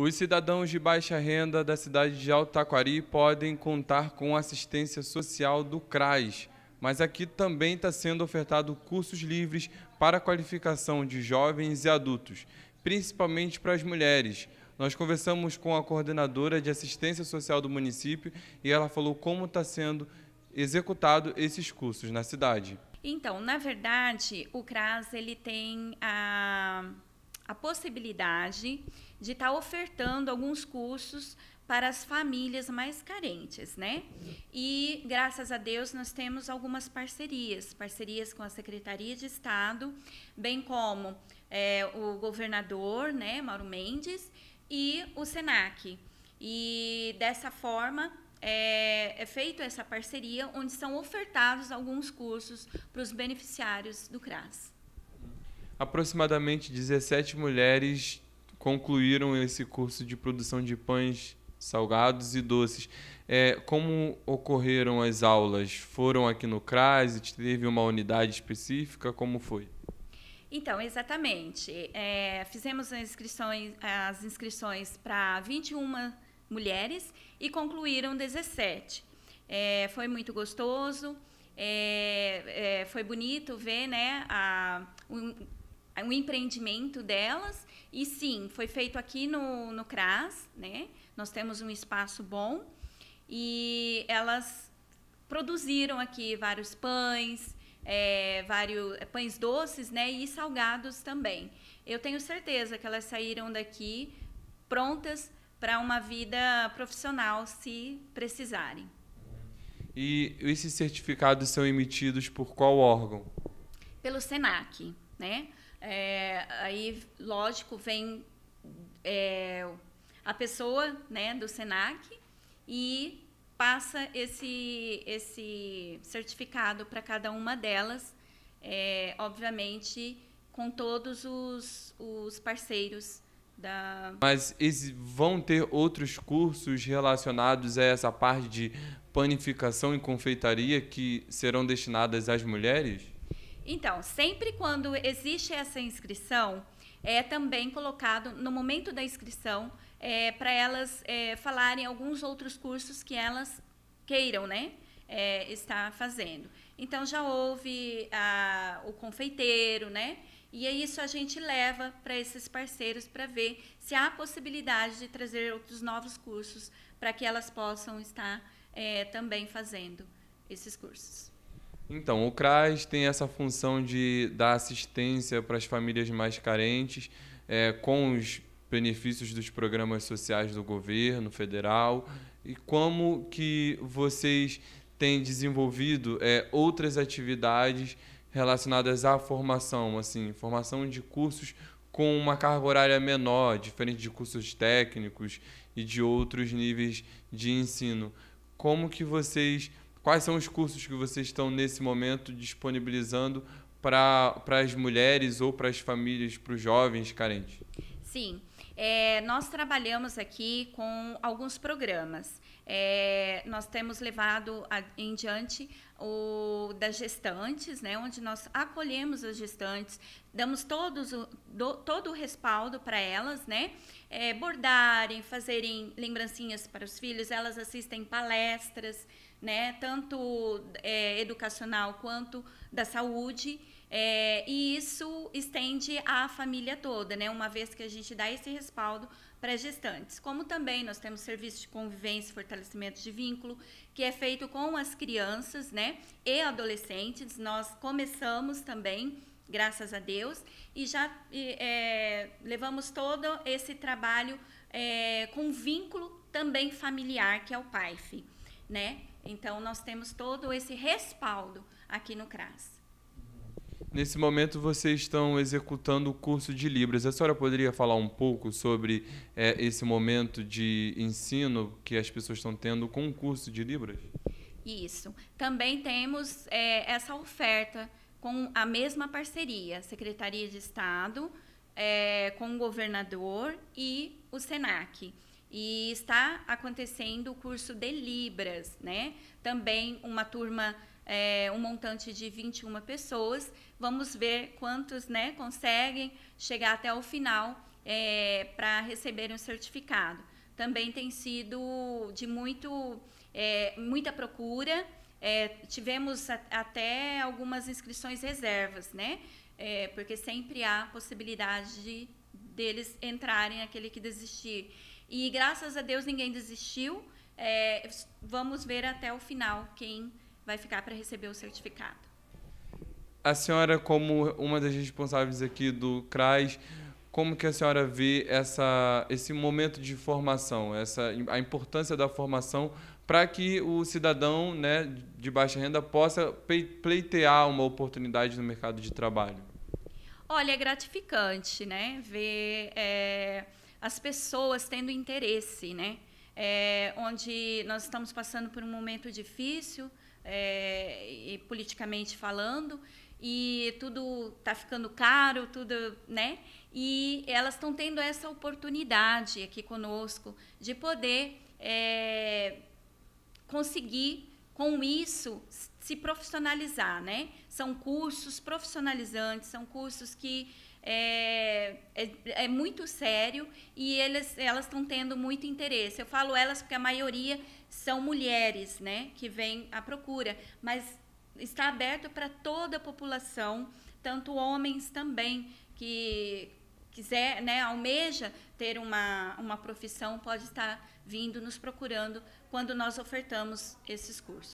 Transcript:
Os cidadãos de baixa renda da cidade de Alto podem contar com assistência social do CRAS, mas aqui também está sendo ofertado cursos livres para qualificação de jovens e adultos, principalmente para as mulheres. Nós conversamos com a coordenadora de assistência social do município e ela falou como está sendo executado esses cursos na cidade. Então, na verdade, o CRAS ele tem a, a possibilidade de estar tá ofertando alguns cursos para as famílias mais carentes, né? E graças a Deus nós temos algumas parcerias, parcerias com a Secretaria de Estado, bem como é, o governador, né, Mauro Mendes, e o Senac. E dessa forma é, é feita essa parceria, onde são ofertados alguns cursos para os beneficiários do CRAS. Aproximadamente 17 mulheres concluíram esse curso de produção de pães salgados e doces. É, como ocorreram as aulas? Foram aqui no CRAS? Teve uma unidade específica? Como foi? Então, exatamente. É, fizemos as inscrições, as inscrições para 21 mulheres e concluíram 17. É, foi muito gostoso, é, é, foi bonito ver né, a, um, um empreendimento delas. E sim, foi feito aqui no, no CRAS, né? Nós temos um espaço bom e elas produziram aqui vários pães, é, vários pães doces, né? E salgados também. Eu tenho certeza que elas saíram daqui prontas para uma vida profissional, se precisarem. E esses certificados são emitidos por qual órgão? Pelo Senac, né? É, aí, lógico, vem é, a pessoa né, do SENAC e passa esse, esse certificado para cada uma delas, é, obviamente com todos os, os parceiros da... Mas vão ter outros cursos relacionados a essa parte de panificação e confeitaria que serão destinadas às mulheres? Então, sempre quando existe essa inscrição, é também colocado no momento da inscrição é, para elas é, falarem alguns outros cursos que elas queiram, né? É, estar fazendo. Então já houve a, o confeiteiro, né? E é isso a gente leva para esses parceiros para ver se há possibilidade de trazer outros novos cursos para que elas possam estar é, também fazendo esses cursos. Então, o CRAS tem essa função de dar assistência para as famílias mais carentes, é, com os benefícios dos programas sociais do governo federal e como que vocês têm desenvolvido é, outras atividades relacionadas à formação, assim, formação de cursos com uma carga horária menor, diferente de cursos técnicos e de outros níveis de ensino. Como que vocês Quais são os cursos que vocês estão nesse momento disponibilizando para as mulheres ou para as famílias, para os jovens carentes? Sim, é, nós trabalhamos aqui com alguns programas. É, nós temos levado a, em diante o das gestantes, né, onde nós acolhemos as gestantes, damos todos o, do, todo o respaldo para elas, né, é, bordarem, fazerem lembrancinhas para os filhos, elas assistem palestras, né, tanto é, educacional quanto da saúde. É, e isso estende à família toda, né, uma vez que a gente dá esse respaldo para gestantes. Como também nós temos serviço de convivência e fortalecimento de vínculo, que é feito com as crianças né, e adolescentes. Nós começamos também, graças a Deus, e já é, levamos todo esse trabalho é, com vínculo também familiar, que é o PAIF. Né? Então, nós temos todo esse respaldo aqui no CRAS. Nesse momento, vocês estão executando o curso de Libras. A senhora poderia falar um pouco sobre é, esse momento de ensino que as pessoas estão tendo com o curso de Libras? Isso. Também temos é, essa oferta com a mesma parceria, Secretaria de Estado, é, com o governador e o SENAC. E está acontecendo o curso de Libras, né? Também uma turma, é, um montante de 21 pessoas. Vamos ver quantos né, conseguem chegar até o final é, para receberem o certificado. Também tem sido de muito, é, muita procura. É, tivemos a, até algumas inscrições reservas, né? É, porque sempre há possibilidade de, deles entrarem aquele que desistir. E graças a Deus ninguém desistiu. É, vamos ver até o final quem vai ficar para receber o certificado. A senhora, como uma das responsáveis aqui do CRAS, como que a senhora vê essa, esse momento de formação, essa, a importância da formação para que o cidadão né, de baixa renda possa pleitear uma oportunidade no mercado de trabalho? Olha, é gratificante, né? Ver é, as pessoas tendo interesse, né? É, onde nós estamos passando por um momento difícil, é, politicamente falando, e tudo está ficando caro, tudo, né? E elas estão tendo essa oportunidade aqui conosco de poder é, conseguir com isso se profissionalizar, né? São cursos profissionalizantes, são cursos que é, é, é muito sério e eles, elas estão tendo muito interesse. Eu falo elas porque a maioria são mulheres, né, que vêm à procura, mas está aberto para toda a população, tanto homens também que quiser, né, almeja ter uma, uma profissão, pode estar vindo nos procurando quando nós ofertamos esses cursos.